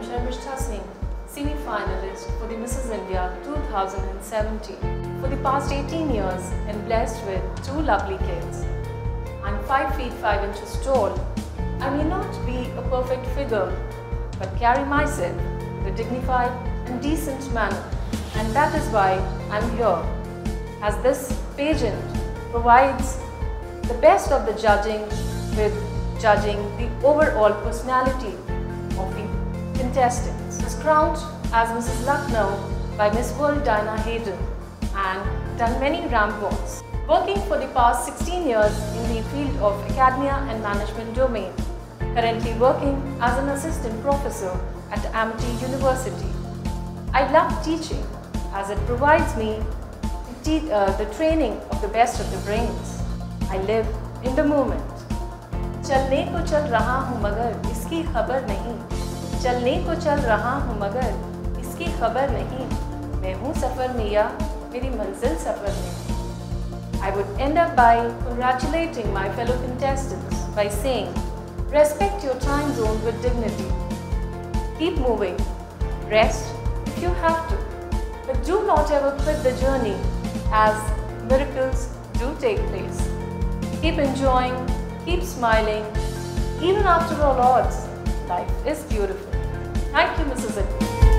Sharmishtha Singh, semi finalist for the Mrs. India 2017 for the past 18 years and blessed with two lovely kids. I'm 5 feet 5 inches tall. I may not be a perfect figure, but carry myself with dignified and decent manner and that is why I'm here. As this pageant provides the best of the judging with judging the overall personality contestant, was crowned as Mrs. Lucknow by Miss World Diana Hayden and done many ramp walks, Working for the past 16 years in the field of academia and management domain, currently working as an assistant professor at Amity University. I love teaching as it provides me the, uh, the training of the best of the brains. I live in the moment. चलने को चल रहा हूँ मगर इसकी खबर नहीं चलने को चल रहा हूँ, मगर इसकी खबर नहीं। मैं हूँ सफ़र में या मेरी मंजिल सफ़र में। I would end up by congratulating my fellow contestants by saying respect your time zone with dignity keep moving rest you have to but do not ever with the journey as miracles do take place. Keep enjoying. Keep smiling. Even after all odds life is beautiful. Thank you, Mrs. Aditi.